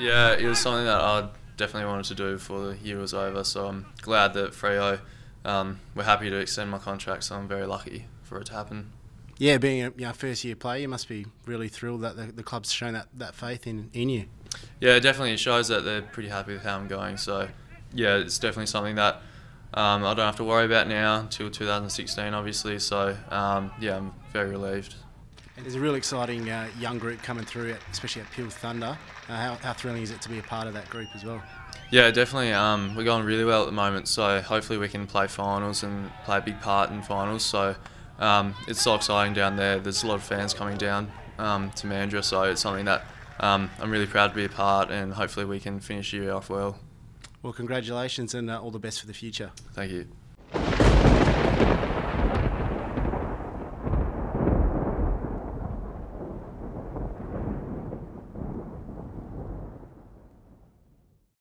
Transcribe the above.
Yeah, it was something that I definitely wanted to do before the year was over. So I'm glad that Freo um, were happy to extend my contract. So I'm very lucky for it to happen. Yeah, being a you know, first year player, you must be really thrilled that the, the club's shown that, that faith in, in you. Yeah, definitely. It shows that they're pretty happy with how I'm going. So, yeah, it's definitely something that um, I don't have to worry about now until 2016, obviously. So, um, yeah, I'm very relieved. And there's a real exciting uh, young group coming through, especially at Peel Thunder. Uh, how, how thrilling is it to be a part of that group as well? Yeah, definitely. Um, we're going really well at the moment, so hopefully we can play finals and play a big part in finals. So um, it's so exciting down there. There's a lot of fans coming down um, to Mandurah, so it's something that um, I'm really proud to be a part, and hopefully we can finish the year off well. Well, congratulations and uh, all the best for the future. Thank you.